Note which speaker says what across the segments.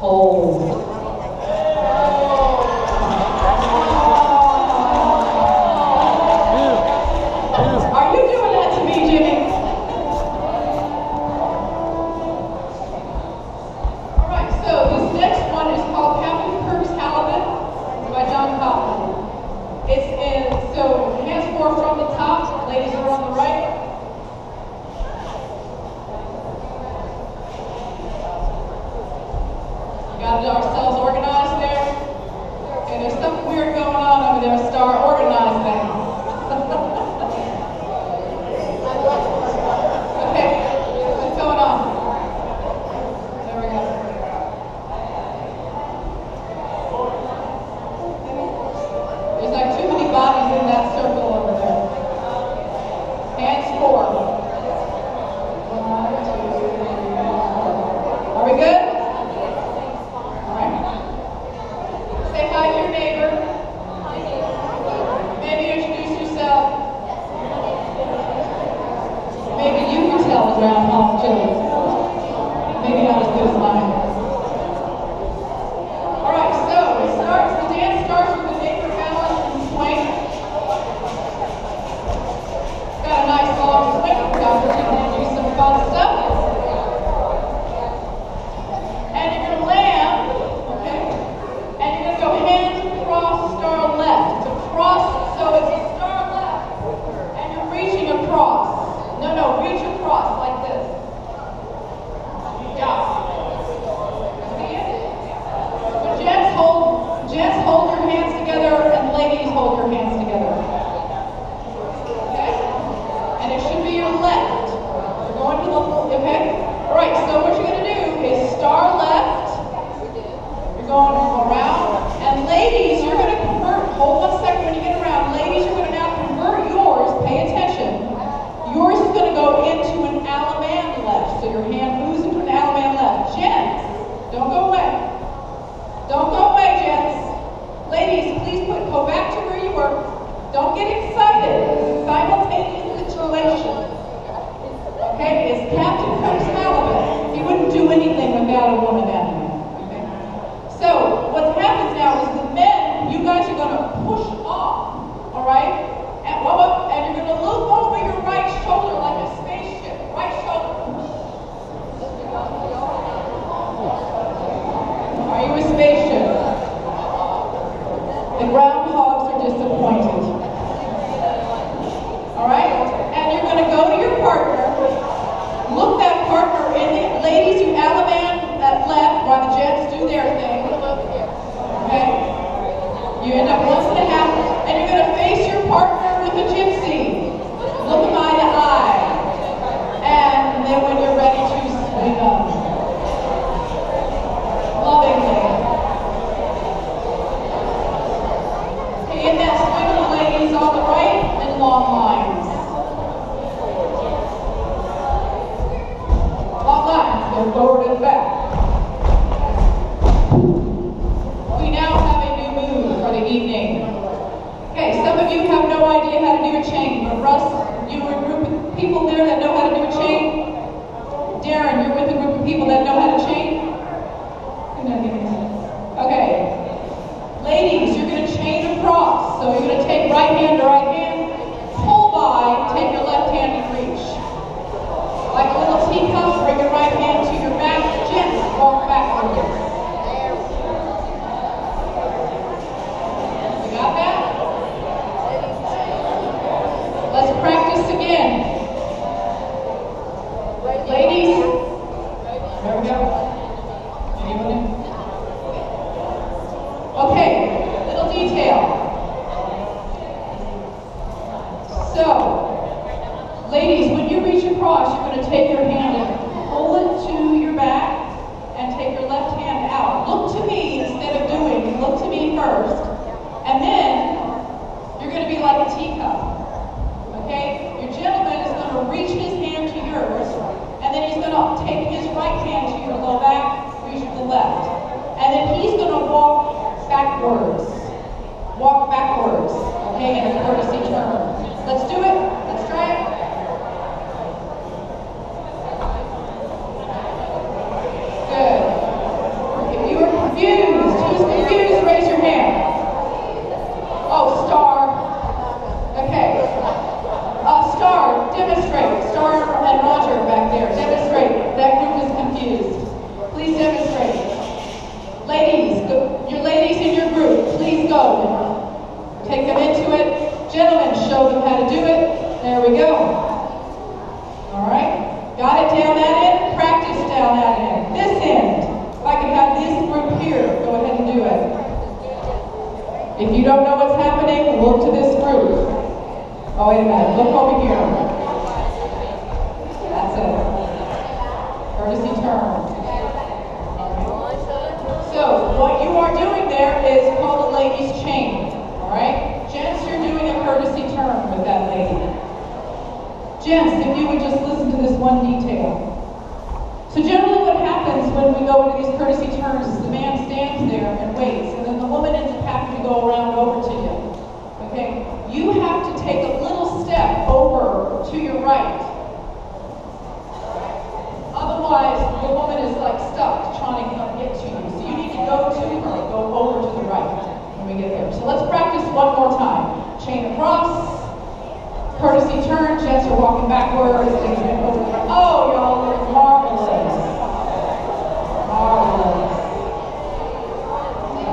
Speaker 1: 哦。Gents, if you would just listen to this one detail. So generally what happens when we go into these courtesy turns is the man stands there and waits, and then the woman ends up having to go around over to him. Okay? You have to take a little step over to your right. Otherwise, the woman is like stuck trying to come get to you. So you need to go to her, go over to the right when we get there. So let's practice one more time. Chain across, courtesy turn, gents are walking backwards, are over. Oh, y'all look. Marvelous. All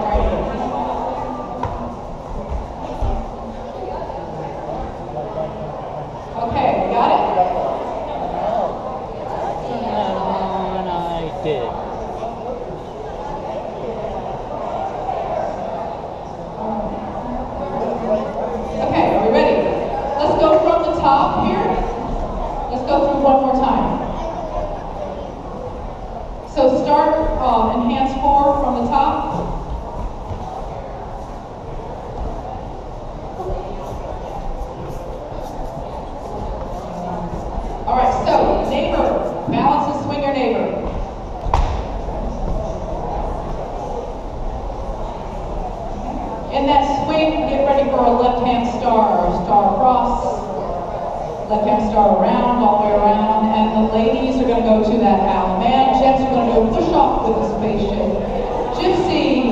Speaker 1: right. Okay, got it?
Speaker 2: That one I did.
Speaker 1: Okay, are we ready? Let's go from the top here. Let's go through one more time. So start um, in hands four from the top. All right, so neighbor, balance and swing your neighbor. In that swing, get ready for a left-hand star, star cross, left-hand star around, all the way around, and the ladies are going to go to that owl. Man, are going to do a push-off with a spaceship. Gypsy,